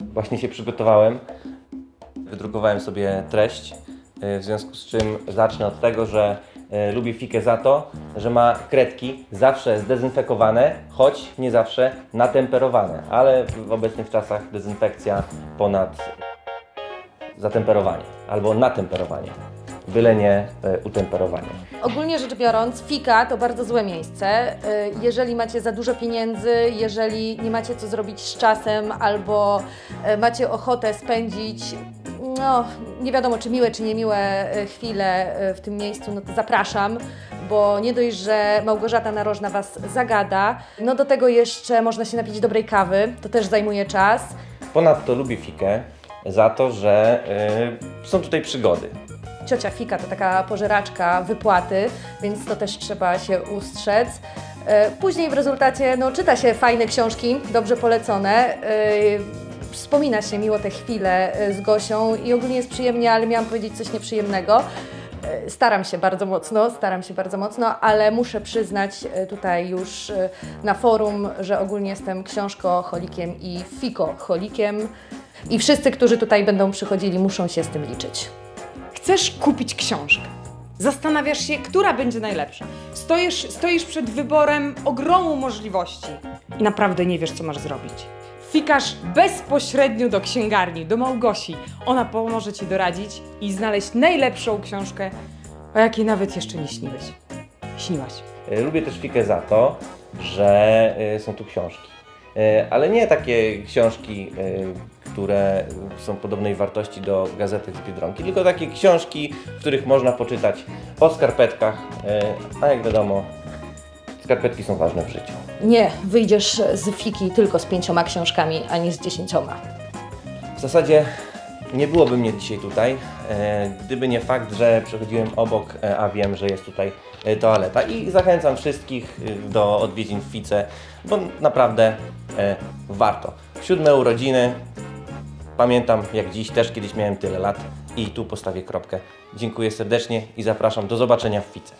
Właśnie się przygotowałem. Wydrukowałem sobie treść, y, w związku z czym zacznę od tego, że y, lubię fikę za to, że ma kredki zawsze zdezynfekowane, choć nie zawsze natemperowane, ale w obecnych czasach dezynfekcja ponad zatemperowanie albo natemperowanie, byle nie y, utemperowanie. Ogólnie rzecz biorąc, fika to bardzo złe miejsce. Y, Jeżeli macie za dużo pieniędzy, jeżeli nie macie co zrobić z czasem, albo y, macie ochotę spędzić, no nie wiadomo czy miłe, czy niemiłe chwile w tym miejscu, no to zapraszam, bo nie dość, że Małgorzata Narożna Was zagada, no do tego jeszcze można się napić dobrej kawy, to też zajmuje czas. Ponadto lubię fikę za to, że y, są tutaj przygody. Ciocia Fika to taka pożeraczka wypłaty, więc to też trzeba się ustrzec. E, Później w rezultacie no, czyta się fajne książki, dobrze polecone. e, Wspomina się miło te chwile e, z Gosią i ogólnie jest przyjemnie, ale miałam powiedzieć coś nieprzyjemnego. Staram się bardzo mocno, staram się bardzo mocno, ale muszę przyznać tutaj już na forum, że ogólnie jestem książkoholikiem i fikoholikiem i wszyscy, którzy tutaj będą przychodzili, muszą się z tym liczyć. Chcesz kupić książkę. Zastanawiasz się, która będzie najlepsza. Stoisz, stoisz przed wyborem ogromu możliwości i naprawdę nie wiesz, co masz zrobić. Fikasz bezpośrednio do księgarni, do Małgosi. Ona pomoże ci doradzić i znaleźć najlepszą książkę, o jakiej nawet jeszcze nie śniłeś. Śniłaś. Y, Lubię też fikę za to, że y, są tu książki. Y, Ale nie takie książki, y, które są podobnej wartości do gazetek z Biedronki, tylko takie książki, w których można poczytać o skarpetkach, y, a jak wiadomo, skarpetki są ważne w życiu. Nie, wyjdziesz z fiki tylko z pięcioma książkami, a nie z dziesięcioma. W zasadzie nie byłoby mnie dzisiaj tutaj, e, gdyby nie fakt, że przechodziłem obok, e, a wiem, że jest tutaj e, toaleta. I zachęcam wszystkich e, do odwiedzin w Fice, bo naprawdę e, warto. Siódme urodziny, pamiętam jak dziś, też kiedyś miałem tyle lat i tu postawię kropkę. Dziękuję serdecznie i zapraszam do zobaczenia w Fice.